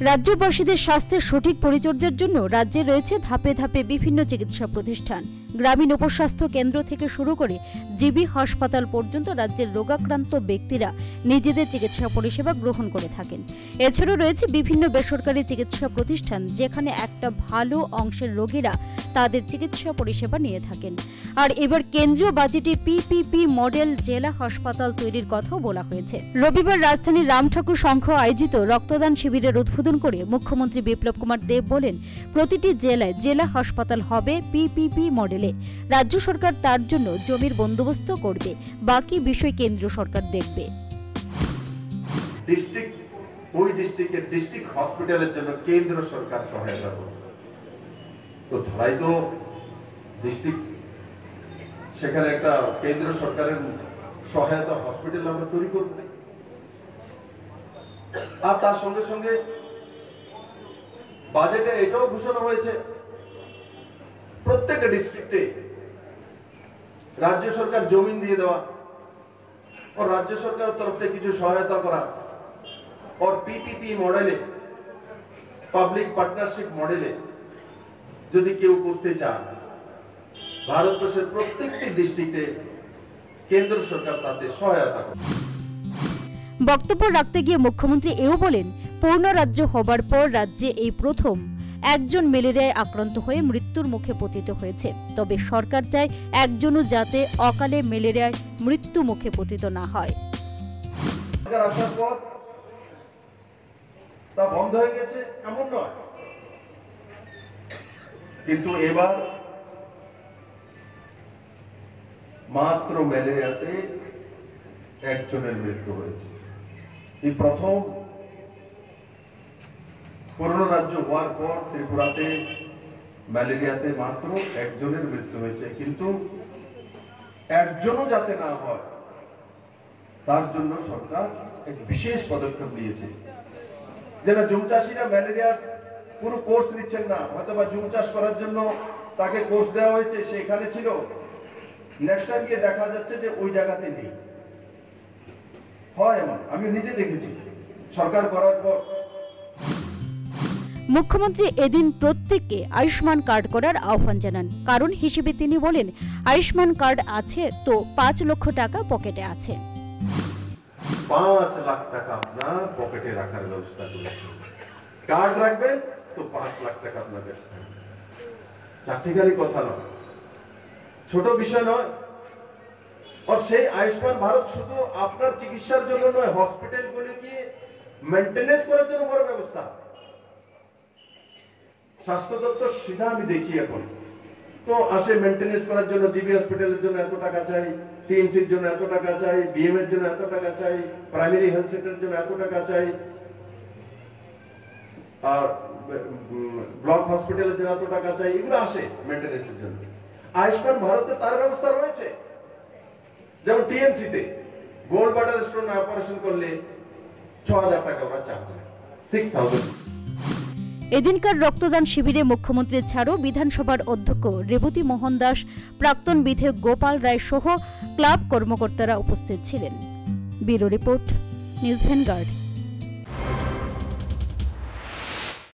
রাজ্যবাসীদের স্বাস্থ্যের সঠিক পরিচর্যার জন্য রাজ্যে রয়েছে ধাপে ধাপে বিভিন্ন চিকিৎসা প্রতিষ্ঠান। গ্রামীণ উপস্বাস্থ্য কেন্দ্র থেকে শুরু করে জিবি হাসপাতাল পর্যন্ত রাজ্যের রোগাক্রান্ত ব্যক্তিরা নিজেদের চিকিৎসা পরিষেবা গ্রহণ করে থাকেন। এছাড়াও রয়েছে বিভিন্ন বেসরকারি চিকিৎসা প্রতিষ্ঠান যেখানে একটা ভালো অংশের রোগীরা তাদের চিকিৎসা পরিষেবা নিয়ে থাকেন। আর এবার কেন্দ্রীয় বাজেটে পিপিপি মডেল জেলা হাসপাতাল তৈরির কথাও বলা হয়েছে। রবিবার রাজধানীর রামঠাকুর সংঘ আয়োজিত রক্তদান শিবিরের উদ্বোধন করে মুখ্যমন্ত্রী বিপ্লব কুমার দেব বলেন, প্রতিটি জেলায় জেলা হাসপাতাল হবে পিপিপি মডেলে। রাজ্য সরকার তার জন্য জমির বন্দোবস্ত করবে। বাকি বিষয় কেন্দ্র সরকার দেখবে। ডিস্ট্রিক্ট ওই ডিস্ট্রিক্টের ডিস্ট্রিক্ট হসপিটালের জন্য কেন্দ্র সরকার সহায়তা করবে। তো ধরাই তো ডিস্ট্রিক্ট সেখানে একটা কেন্দ্র সরকারের সহায়তা হসপিটাল আমরা তৈরি করব। আর তার সঙ্গে সঙ্গে বাজেটে এটাও ঘোষণা হয়েছে, প্রত্যেকটা ডিস্ট্রিক্টে রাজ্য সরকার জমিন দিয়ে দেওয়া ও রাজ্য সরকারের তরফ থেকে কিছু সহায়তা করা और পিপিপি মডেলে পাবলিক পার্টনারশিপ মডেলে যদি কেউ করতে চান ভারতবর্ষের প্রত্যেকটি ডিস্ট্রিক্টে কেন্দ্র সরকার তাতে সহায়তা করে বক্তব্য রাখতে গিয়ে মুখ্যমন্ত্রী এও বলেন পূর্ণ রাজ্য হবার পর রাজ্যে এই প্রথম একজন ম্যালেরিয়ায় আক্রান্ত হয়ে মৃত্যুর মুখে পতিত হয়েছে। তবে সরকার চায় একজনও যাতে অকালে ম্যালেরিয়ায় মৃত্যু মুখে পতিত না হয়। আসার পর তা বন্ধ হয়ে গেছে এমন নয়। কিন্তু এবার মাত্র ম্যালেরিয়াতে একজনের মৃত্যু হয়েছে। এই প্রথম পুরনো রাজ্য হওয়ার পর ত্রিপুরাতে ম্যালেরিয়াতে মাত্র একজনের মৃত্যু হয়েছে। কিন্তু একজনও যাতে না হয়, তার জন্য সরকার এক বিশেষ পদক্ষেপ নিয়েছে। যেন জুম চাষিরা ম্যালেরিয়ার পুরো কোর্স নিচ্ছেন না হয়তো বা জুম চাষ করার জন্য তাকে কোর্স দেওয়া হয়েছে সে এখানে ছিল। নেক্সট গিয়ে দেখা যাচ্ছে যে ওই জায়গাতে নেই। হয় এমন আমি নিজে দেখেছি সরকার করার পর। মুখ্যমন্ত্রী এদিন প্রত্যেককে আয়ুষ্মান কার্ড করার আহ্বান জানান। কারণ হিসেবে তিনি বলেন আয়ুষ্মান কার্ড আছে তো পাঁচ লক্ষ টাকা পকেটে আছে। পাঁচ লাখ টাকা আপনার পকেটে রাখার ব্যবস্থা করেছে। কার্ড রাখবেন ছোট বিষয় নয়। আর সেই আয়ুষ্মান ভারত শুধু আপনার চিকিৎসার জন্য নয় হসপিটালগুলিকে মেনটেনেন্স করার জন্য বড় ব্যবস্থা? স্বাস্থ্য দপ্তর সিধা আমি দেখি এখন। তো আসে মেনটেনেন্স করার জন্য, জিবি হসপিটালের জন্য এত টাকা চাই, টিএমসির জন্য এত টাকা চাই বিএম এর জন্য এত টাকা চাই প্রাইমারি হেলথ সেন্টারের জন্য এত টাকা চাই। আর ব্লক হসপিটালের জন্য এত টাকা চাই, এগুলো আসে মেনটেনেন্সের জন্য। আয়ুষ্মান ভারতে তার ব্যবস্থা রয়েছে। যেমন টিএমসি তে গোল্ড বাটার স্টোন অপারেশন করলে ছ হাজার টাকা ওরা চার্জ সিক্স থাউজেন্ড এদিনকার রক্তদান শিবিরে মুখ্যমন্ত্রী ছাড়াও বিধানসভার অধ্যক্ষ রেবতী মোহন দাস, প্রাক্তন বিধায়ক গোপাল রায় সহ ক্লাব কর্মকর্তারা উপস্থিত ছিলেন। Bureau report, news vanguard